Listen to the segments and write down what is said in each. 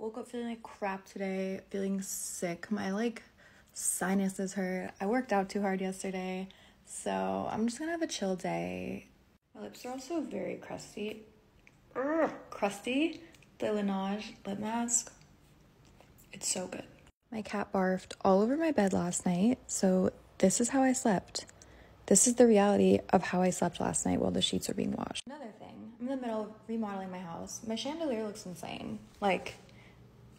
Woke up feeling like crap today, feeling sick. My like sinuses hurt. I worked out too hard yesterday, so I'm just gonna have a chill day. My lips are also very crusty. Crusty. The Laneige lip mask. It's so good. My cat barfed all over my bed last night, so this is how I slept. This is the reality of how I slept last night while the sheets are being washed. Another thing, I'm in the middle of remodeling my house. My chandelier looks insane. Like,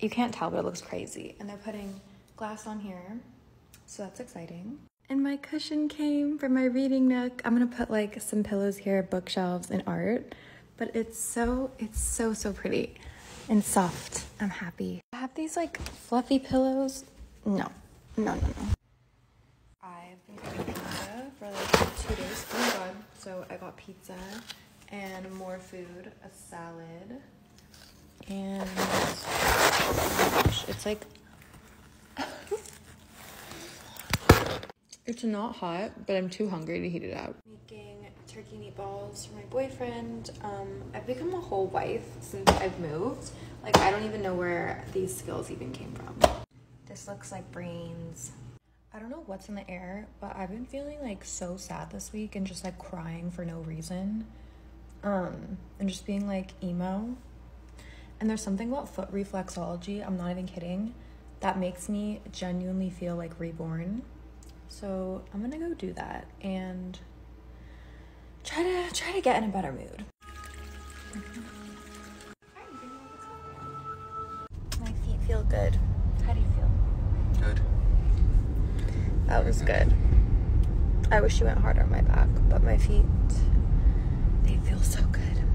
you can't tell, but it looks crazy. And they're putting glass on here, so that's exciting. And my cushion came for my reading nook. I'm gonna put like some pillows here, bookshelves, and art. But it's so, it's so, so pretty and soft. I'm happy. I have these like fluffy pillows. No, no, no, no. I've been cooking pizza for like two days. Oh my god. So I got pizza and more food, a salad, and it's like it's not hot, but I'm too hungry to heat it up. Making turkey meatballs for my boyfriend. Um, I've become a whole wife since I've moved. Like I don't even know where these skills even came from. This looks like brains. I don't know what's in the air, but I've been feeling like so sad this week and just like crying for no reason. Um, and just being like emo. And there's something about foot reflexology, I'm not even kidding, that makes me genuinely feel like reborn. So I'm gonna go do that and try to try to get in a better mood. My feet feel good. How do you feel? Good. That was good. I wish you went harder on my back, but my feet, they feel so good.